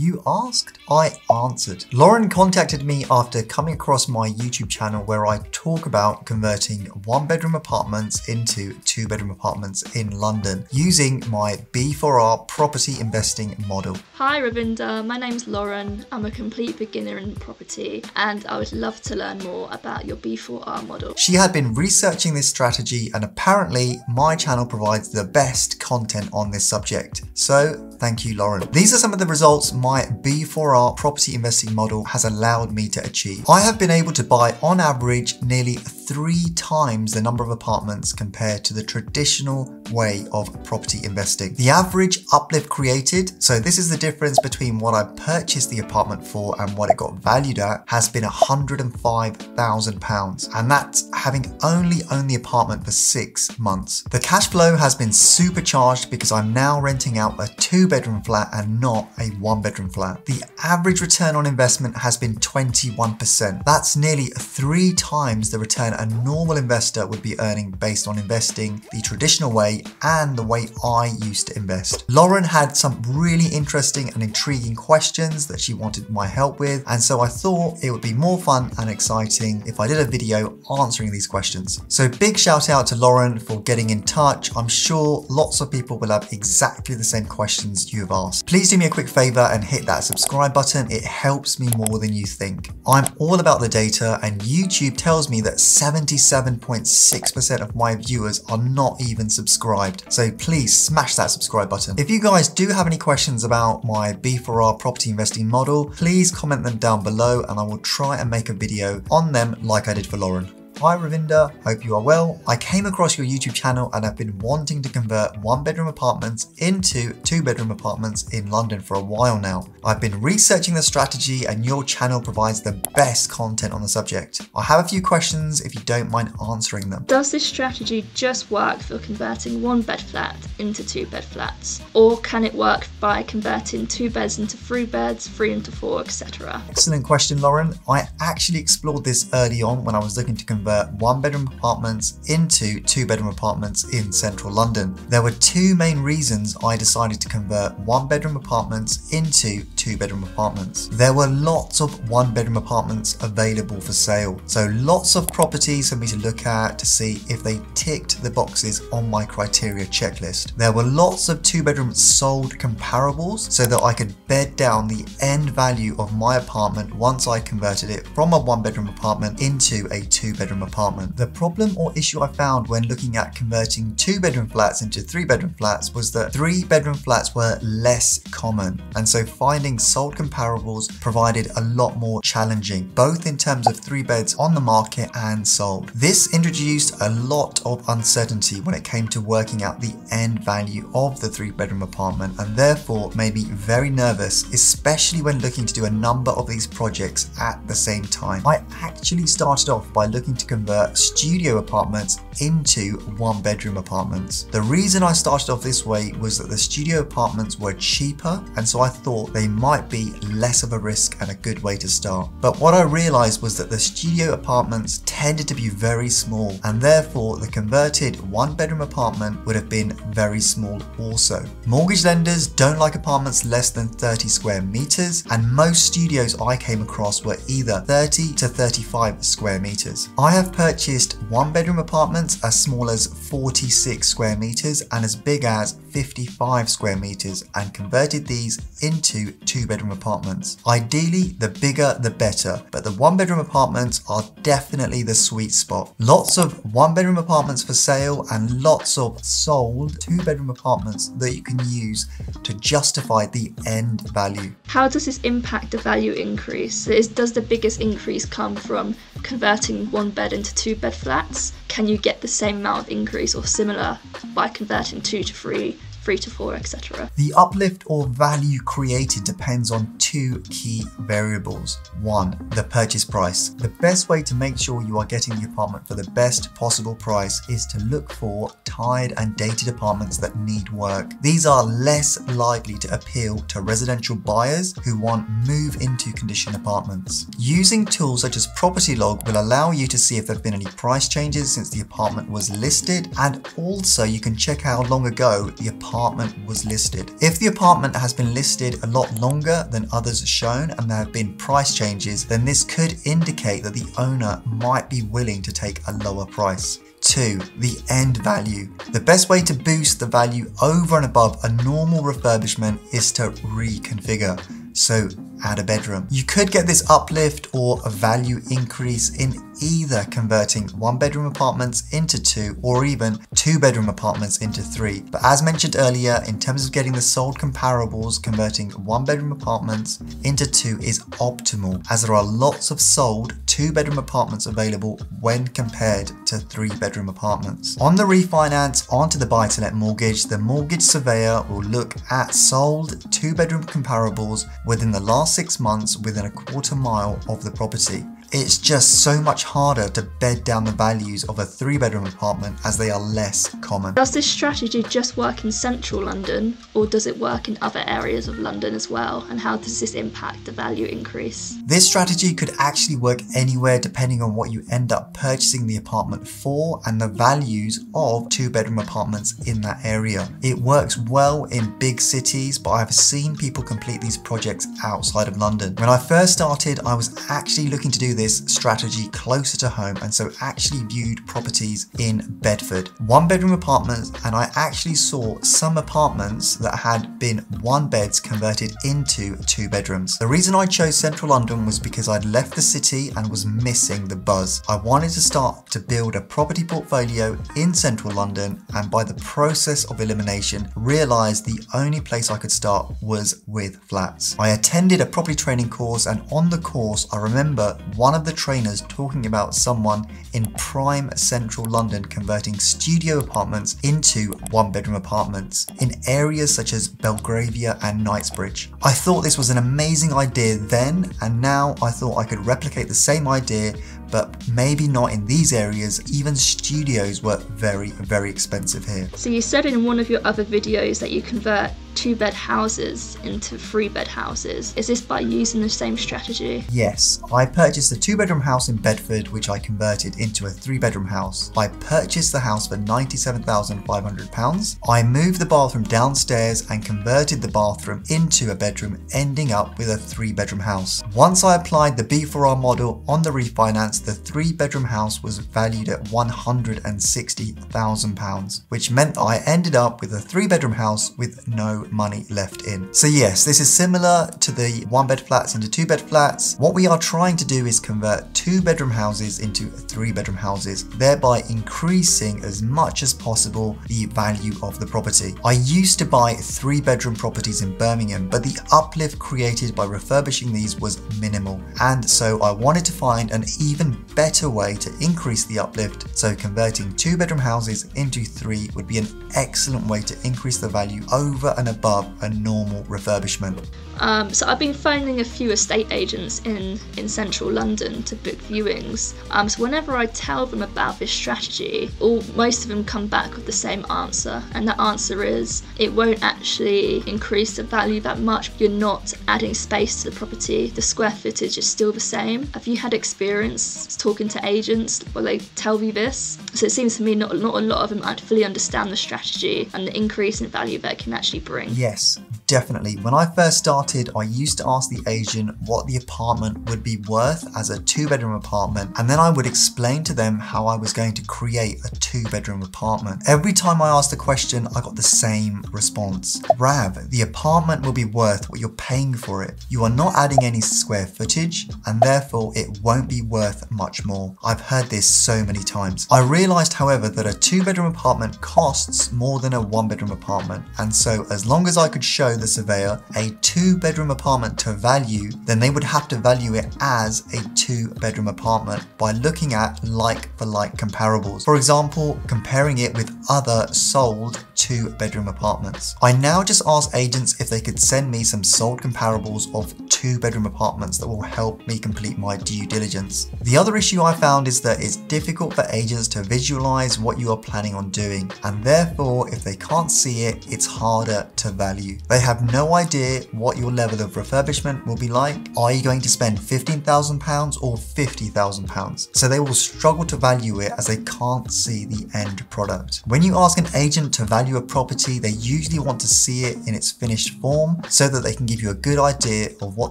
You asked, I answered. Lauren contacted me after coming across my YouTube channel where I talk about converting one bedroom apartments into two bedroom apartments in London using my B4R property investing model. Hi Ravinder, my name's Lauren. I'm a complete beginner in property and I would love to learn more about your B4R model. She had been researching this strategy and apparently my channel provides the best content on this subject. So thank you Lauren. These are some of the results my B4R property investing model has allowed me to achieve. I have been able to buy on average nearly three times the number of apartments compared to the traditional way of property investing. The average uplift created, so this is the difference between what I purchased the apartment for and what it got valued at, has been £105,000 and that's having only owned the apartment for six months. The cash flow has been supercharged because I'm now renting out a two bedroom flat and not a one bedroom flat. The average return on investment has been 21%. That's nearly three times the return a normal investor would be earning based on investing the traditional way and the way I used to invest. Lauren had some really interesting and intriguing questions that she wanted my help with and so I thought it would be more fun and exciting if I did a video answering these questions. So big shout out to Lauren for getting in touch. I'm sure lots of people will have exactly the same questions you have asked. Please do me a quick favor and hit that subscribe button. It helps me more than you think. I'm all about the data and YouTube tells me that 77.6% of my viewers are not even subscribed. So please smash that subscribe button. If you guys do have any questions about my B4R property investing model, please comment them down below and I will try and make a video on them like I did for Lauren. Hi Ravinder, hope you are well. I came across your YouTube channel and have been wanting to convert one bedroom apartments into two bedroom apartments in London for a while now. I've been researching the strategy and your channel provides the best content on the subject. I have a few questions if you don't mind answering them. Does this strategy just work for converting one bed flat into two bed flats? Or can it work by converting two beds into three beds, three into four, etc.? Excellent question, Lauren. I actually explored this early on when I was looking to convert convert one bedroom apartments into two bedroom apartments in central London. There were two main reasons I decided to convert one bedroom apartments into two bedroom apartments. There were lots of one bedroom apartments available for sale, so lots of properties for me to look at to see if they ticked the boxes on my criteria checklist. There were lots of two bedroom sold comparables so that I could bed down the end value of my apartment once I converted it from a one bedroom apartment into a two bedroom bedroom apartment. The problem or issue I found when looking at converting two bedroom flats into three bedroom flats was that three bedroom flats were less common. And so finding sold comparables provided a lot more challenging, both in terms of three beds on the market and sold. This introduced a lot of uncertainty when it came to working out the end value of the three bedroom apartment and therefore made me very nervous, especially when looking to do a number of these projects at the same time. I actually started off by looking to convert studio apartments into one bedroom apartments. The reason I started off this way was that the studio apartments were cheaper and so I thought they might be less of a risk and a good way to start. But what I realized was that the studio apartments tended to be very small and therefore the converted one bedroom apartment would have been very small also. Mortgage lenders don't like apartments less than 30 square meters and most studios I came across were either 30 to 35 square meters. Have purchased one bedroom apartments as small as 46 square meters and as big as 55 square meters and converted these into two bedroom apartments. Ideally, the bigger the better, but the one bedroom apartments are definitely the sweet spot. Lots of one bedroom apartments for sale and lots of sold two bedroom apartments that you can use to justify the end value. How does this impact the value increase? Does the biggest increase come from converting one bed into two bed flats? Can you get the same amount of increase or similar by converting two to three three to four, etc. The uplift or value created depends on two key variables. One, the purchase price. The best way to make sure you are getting the apartment for the best possible price is to look for tired and dated apartments that need work. These are less likely to appeal to residential buyers who want move into condition apartments. Using tools such as Property Log will allow you to see if there have been any price changes since the apartment was listed and also you can check how long ago the apartment apartment was listed. If the apartment has been listed a lot longer than others shown and there have been price changes, then this could indicate that the owner might be willing to take a lower price. 2. The end value. The best way to boost the value over and above a normal refurbishment is to reconfigure. So add a bedroom. You could get this uplift or a value increase in either converting one bedroom apartments into two or even two bedroom apartments into three. But as mentioned earlier, in terms of getting the sold comparables, converting one bedroom apartments into two is optimal as there are lots of sold two bedroom apartments available when compared to three bedroom apartments. On the refinance onto the buy to let mortgage, the mortgage surveyor will look at sold two bedroom comparables within the last six months within a quarter mile of the property. It's just so much harder to bed down the values of a three bedroom apartment as they are less common. Does this strategy just work in central London or does it work in other areas of London as well? And how does this impact the value increase? This strategy could actually work anywhere depending on what you end up purchasing the apartment for and the values of two bedroom apartments in that area. It works well in big cities, but I've seen people complete these projects outside of London. When I first started, I was actually looking to do this strategy closer to home and so actually viewed properties in Bedford. One bedroom apartments and I actually saw some apartments that had been one beds converted into two bedrooms. The reason I chose central London was because I'd left the city and was missing the buzz. I wanted to start to build a property portfolio in central London and by the process of elimination realised the only place I could start was with flats. I attended a property training course and on the course I remember one one of the trainers talking about someone in prime central London converting studio apartments into one bedroom apartments in areas such as Belgravia and Knightsbridge. I thought this was an amazing idea then and now I thought I could replicate the same idea but maybe not in these areas. Even studios were very, very expensive here. So you said in one of your other videos that you convert two bed houses into three bed houses. Is this by using the same strategy? Yes, I purchased a two bedroom house in Bedford which I converted into a three bedroom house. I purchased the house for £97,500. I moved the bathroom downstairs and converted the bathroom into a bedroom ending up with a three bedroom house. Once I applied the B4R model on the refinance the three bedroom house was valued at £160,000, which meant I ended up with a three bedroom house with no money left in. So yes, this is similar to the one bed flats into two bed flats. What we are trying to do is convert two bedroom houses into three bedroom houses, thereby increasing as much as possible the value of the property. I used to buy three bedroom properties in Birmingham, but the uplift created by refurbishing these was minimal. And so I wanted to find an even better way to increase the uplift, so converting two bedroom houses into three would be an excellent way to increase the value over and above a normal refurbishment. Um, so I've been phoning a few estate agents in, in central London to book viewings. Um, so whenever I tell them about this strategy, all most of them come back with the same answer, and that answer is it won't actually increase the value that much. You're not adding space to the property. The square footage is still the same. Have you had experience talking to agents where they tell you this? So it seems to me not not a lot of them fully understand the strategy and the increase in value that it can actually bring. Yes, definitely. When I first started, I used to ask the agent what the apartment would be worth as a two bedroom apartment, and then I would explain to them how I was going to create a two bedroom apartment. Every time I asked the question, I got the same response. Rav, the apartment will be worth what you're paying for it. You are not adding any square footage, and therefore it won't be worth much more. I've heard this so many times. I realised, however, that a two bedroom apartment costs more than a one bedroom apartment, and so as long as I could show the surveyor a two bedroom apartment to value, then they would have to value it as a two bedroom apartment by looking at like for like comparables. For example, comparing it with other sold two bedroom apartments. I now just ask agents if they could send me some sold comparables of two bedroom apartments that will help me complete my due diligence. The other issue I found is that it's difficult for agents to visualize what you are planning on doing and therefore if they can't see it, it's harder to value. They have no idea what your level of refurbishment will be like. Are you going to spend £15,000 or £50,000? So they will struggle to value it as they can't see the end product. When you ask an agent to value value a property, they usually want to see it in its finished form so that they can give you a good idea of what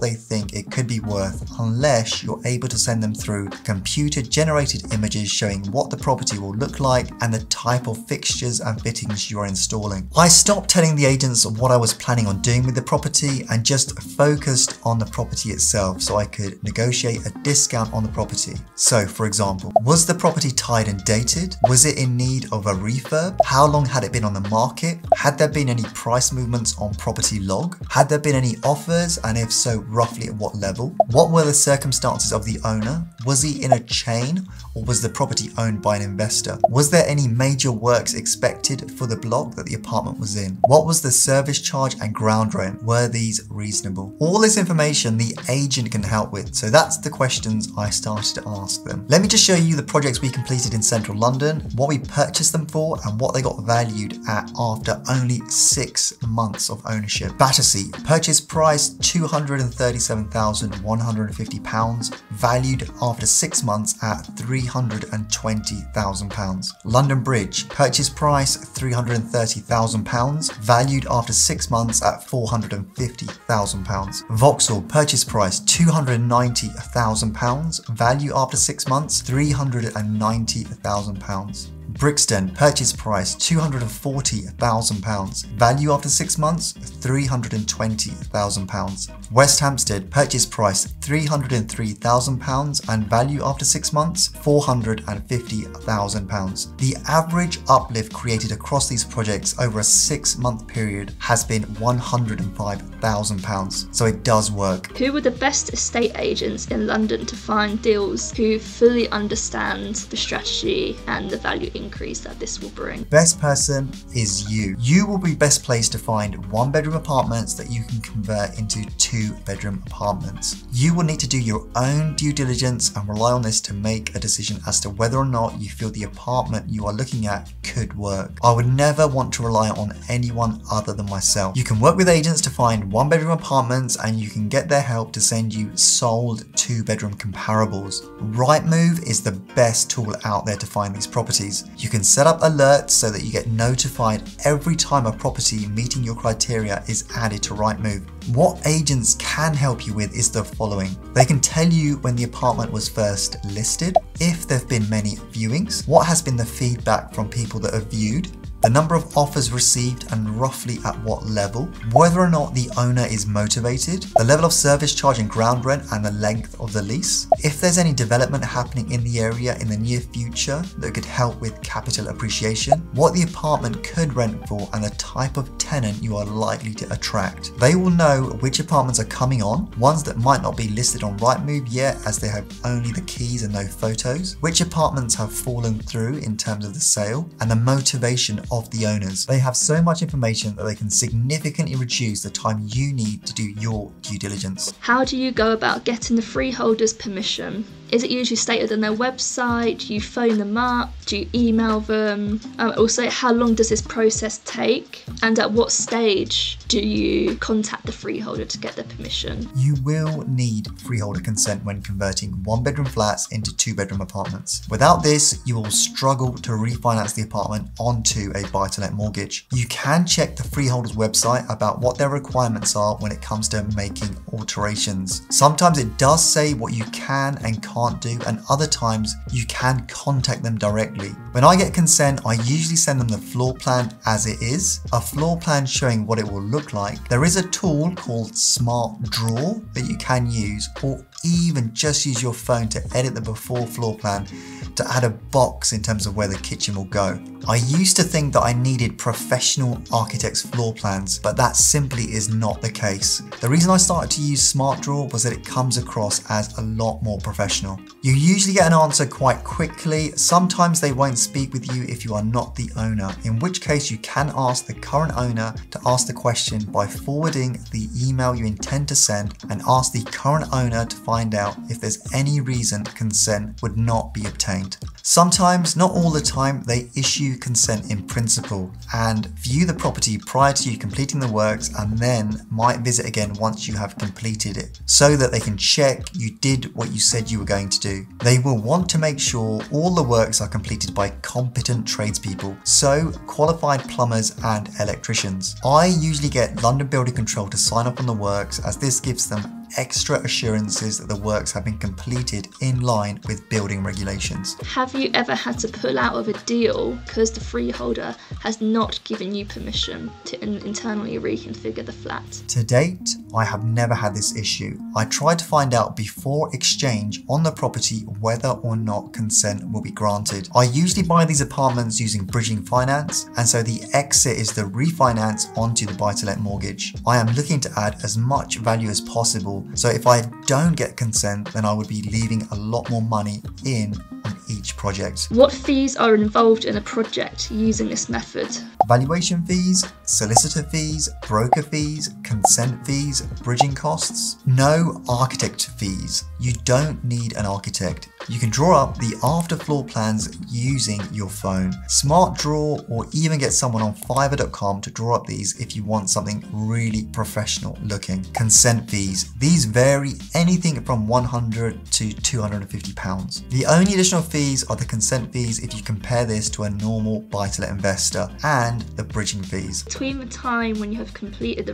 they think it could be worth unless you're able to send them through computer generated images showing what the property will look like and the type of fixtures and fittings you are installing. I stopped telling the agents what I was planning on doing with the property and just focused on the property itself so I could negotiate a discount on the property. So for example, was the property tied and dated? Was it in need of a refurb? How long had it been on the market? Had there been any price movements on property log? Had there been any offers and if so, roughly at what level? What were the circumstances of the owner? Was he in a chain or was the property owned by an investor? Was there any major works expected for the block that the apartment was in? What was the service charge and ground rent? Were these reasonable? All this information the agent can help with, so that's the questions I started to ask them. Let me just show you the projects we completed in central London, what we purchased them for, and what they got valued at after only six months of ownership. Battersea, purchase price £237,150, valued after six months at £320,000. London Bridge, purchase price £330,000, valued after six months at £450,000. Vauxhall, purchase price £290,000, value after six months £390,000. Brixton, purchase price £240,000, value after six months £320,000. West Hampstead, purchase price £303,000 and value after six months £450,000. The average uplift created across these projects over a six month period has been £105,000, so it does work. Who were the best estate agents in London to find deals who fully understand the strategy and the value increase that this will bring? Best person is you. You will be best placed to find one bedroom apartments that you can convert into two bedroom apartments. You will need to do your own due diligence and rely on this to make a decision as to whether or not you feel the apartment you are looking at could work. I would never want to rely on anyone other than myself. You can work with agents to find one bedroom apartments and you can get their help to send you sold two bedroom comparables. Rightmove is the best tool out there to find these properties. You can set up alerts so that you get notified every time a property meeting your criteria is added to Rightmove. What agents can help you with is the following. They can tell you when the apartment was first listed, if there have been many viewings, what has been the feedback from people that have viewed, the number of offers received and roughly at what level, whether or not the owner is motivated, the level of service charge and ground rent and the length of the lease, if there's any development happening in the area in the near future that could help with capital appreciation, what the apartment could rent for and the type of tenant you are likely to attract. They will know which apartments are coming on, ones that might not be listed on Rightmove yet as they have only the keys and no photos, which apartments have fallen through in terms of the sale, and the motivation of the owners. They have so much information that they can significantly reduce the time you need to do your due diligence. How do you go about getting the freeholders' permission? Is it usually stated on their website? Do you phone them up? Do you email them? Um, also, how long does this process take? And at what stage do you contact the freeholder to get their permission? You will need freeholder consent when converting one bedroom flats into two bedroom apartments. Without this, you will struggle to refinance the apartment onto a buy to let mortgage. You can check the freeholder's website about what their requirements are when it comes to making alterations. Sometimes it does say what you can and can't can't do, and other times you can contact them directly. When I get consent, I usually send them the floor plan as it is, a floor plan showing what it will look like. There is a tool called SmartDraw that you can use, or even just use your phone to edit the before floor plan to add a box in terms of where the kitchen will go. I used to think that I needed professional architects floor plans, but that simply is not the case. The reason I started to use SmartDraw was that it comes across as a lot more professional. You usually get an answer quite quickly, sometimes they won't speak with you if you are not the owner, in which case you can ask the current owner to ask the question by forwarding the email you intend to send and ask the current owner to find out if there's any reason consent would not be obtained. Sometimes, not all the time, they issue consent in principle and view the property prior to you completing the works and then might visit again once you have completed it so that they can check you did what you said you were going to do. They will want to make sure all the works are completed by competent tradespeople, so qualified plumbers and electricians. I usually get London Building Control to sign up on the works as this gives them extra assurances that the works have been completed in line with building regulations. Have you ever had to pull out of a deal because the freeholder has not given you permission to in- internally reconfigure the flat? To date, I have never had this issue. I try to find out before exchange on the property whether or not consent will be granted. I usually buy these apartments using bridging finance, and so the exit is the refinance onto the buy to let mortgage. I am looking to add as much value as possible so if I don't get consent, then I would be leaving a lot more money in on each project. What fees are involved in a project using this method? Valuation fees, solicitor fees, broker fees, consent fees, bridging costs. No architect fees. You don't need an architect. You can draw up the after floor plans using your phone. SmartDraw or even get someone on fiverr.com to draw up these if you want something really professional looking. Consent fees. These vary anything from 100 to 250 pounds. The only additional fees are the consent fees if you compare this to a normal buy-to-let investor and the bridging fees. Between the time when you have completed the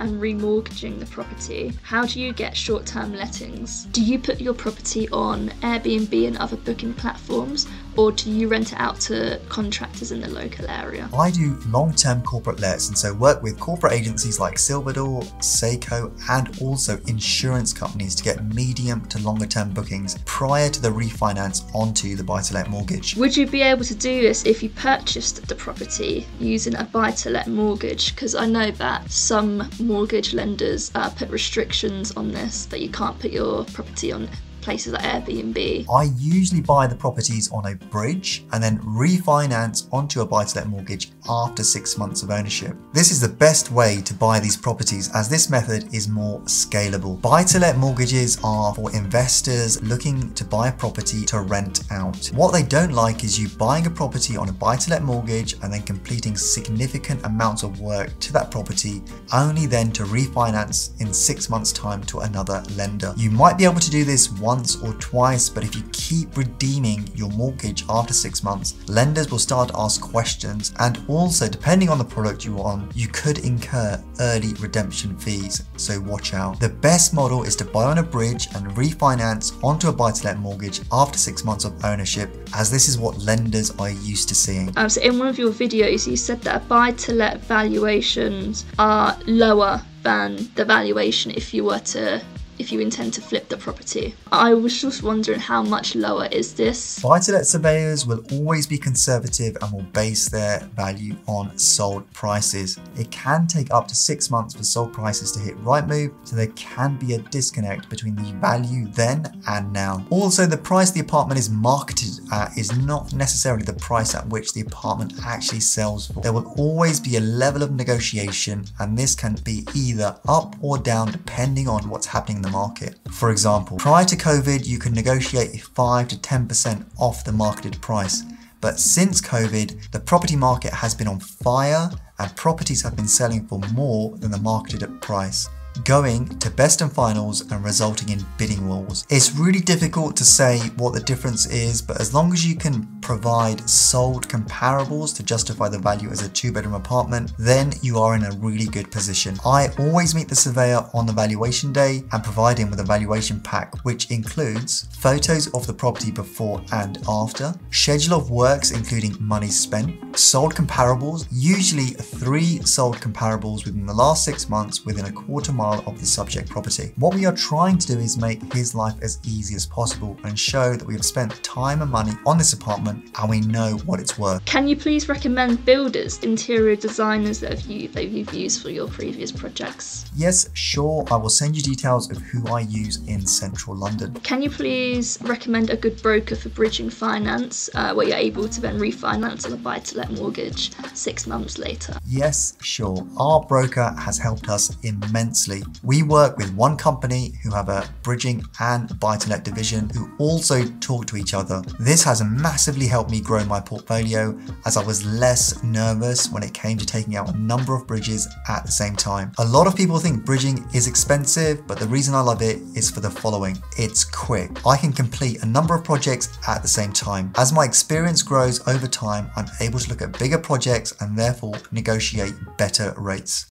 and remortgaging the property, how do you get short-term lettings? Do you put your property on Airbnb and other booking platforms or do you rent it out to contractors in the local area? I do long-term corporate lets and so work with corporate agencies like Silverdoor, SACO and also insurance companies to get medium to longer term bookings prior to the refinance onto the buy-to-let mortgage. Would you be able to do this if you purchased the property using a buy-to-let mortgage? Because I know that some mortgage lenders uh, put restrictions on this that you can't put your property on places like Airbnb. I usually buy the properties on a bridge and then refinance onto a buy to let mortgage after six months of ownership. This is the best way to buy these properties as this method is more scalable. Buy to let mortgages are for investors looking to buy a property to rent out. What they don't like is you buying a property on a buy to let mortgage and then completing significant amounts of work to that property only then to refinance in six months time to another lender. You might be able to do this one once or twice, but if you keep redeeming your mortgage after six months, lenders will start to ask questions. And also, depending on the product you're on, you could incur early redemption fees. So watch out. The best model is to buy on a bridge and refinance onto a buy to let mortgage after six months of ownership, as this is what lenders are used to seeing. Um, so, in one of your videos, you said that buy to let valuations are lower than the valuation if you were to if you intend to flip the property. I was just wondering how much lower is this? Buy to let surveyors will always be conservative and will base their value on sold prices. It can take up to six months for sold prices to hit Rightmove, so there can be a disconnect between the value then and now. Also, the price the apartment is marketed at is not necessarily the price at which the apartment actually sells for. There will always be a level of negotiation, and this can be either up or down depending on what's happening in the market. For example, prior to COVID, you could negotiate 5 to 10% off the marketed price. But since COVID, the property market has been on fire and properties have been selling for more than the marketed price going to best and finals and resulting in bidding wars. It's really difficult to say what the difference is, but as long as you can provide sold comparables to justify the value as a two bedroom apartment, then you are in a really good position. I always meet the surveyor on the valuation day and provide him with a valuation pack, which includes photos of the property before and after, schedule of works including money spent, sold comparables, usually three sold comparables within the last six months within a quarter mile of the subject property. What we are trying to do is make his life as easy as possible and show that we have spent time and money on this apartment and we know what it's worth. Can you please recommend builders, interior designers that, have you, that you've used for your previous projects? Yes, sure, I will send you details of who I use in central London. Can you please recommend a good broker for bridging finance uh, where you're able to then refinance on a buy to let mortgage six months later? Yes, sure. Our broker has helped us immensely. We work with one company who have a bridging and buy to let division who also talk to each other. This has massively helped me grow my portfolio as I was less nervous when it came to taking out a number of bridges at the same time. A lot of people think bridging is expensive, but the reason I love it is for the following. It's quick. I can complete a number of projects at the same time. As my experience grows over time, I'm able to look at bigger projects and therefore negotiate better rates.